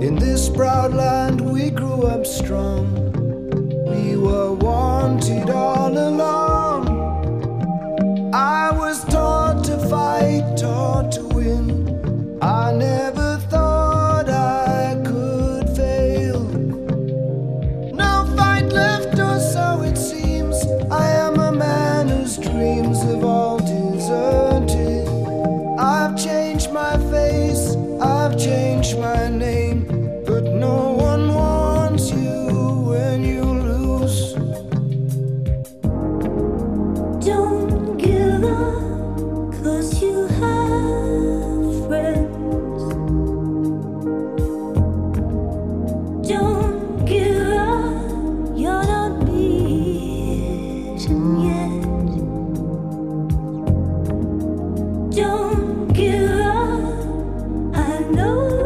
In this proud land, we grew up strong. We were wanted all along. I was taught to fight, taught to win. I never thought I could fail. No fight left, or so it seems. I am a man whose dreams have all. love.